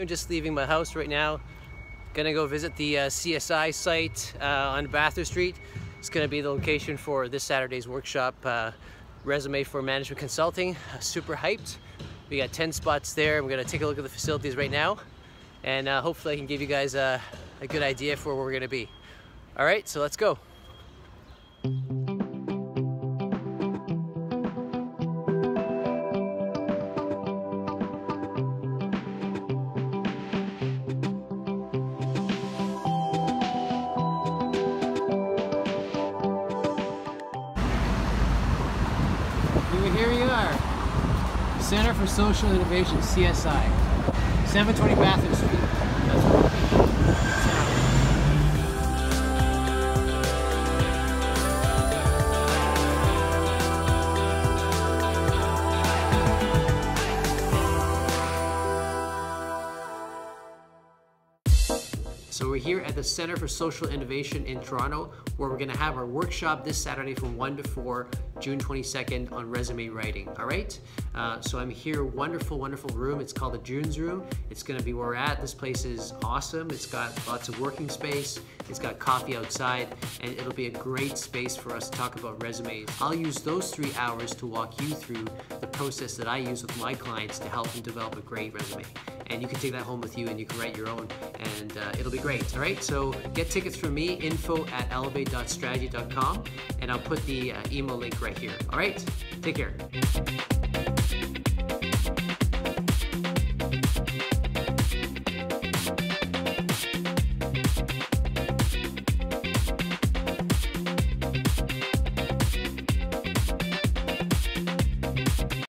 I'm just leaving my house right now. Gonna go visit the uh, CSI site uh, on Bathurst Street. It's gonna be the location for this Saturday's workshop, uh, Resume for Management Consulting. super hyped. We got 10 spots there. We're gonna take a look at the facilities right now and uh, hopefully I can give you guys a, a good idea for where we're gonna be. All right, so let's go. Here we are. Center for Social Innovation, CSI. 720 Bathurst Street. That's. So we're here at the Center for Social Innovation in Toronto, where we're gonna have our workshop this Saturday from 1 to 4, June 22nd on resume writing, all right? Uh, so I'm here, wonderful, wonderful room. It's called the Junes Room. It's gonna be where we're at. This place is awesome. It's got lots of working space. It's got coffee outside, and it'll be a great space for us to talk about resumes. I'll use those three hours to walk you through the process that I use with my clients to help them develop a great resume and you can take that home with you and you can write your own and uh, it'll be great. All right, so get tickets from me, info at elevate.strategy.com, and I'll put the uh, email link right here. All right, take care.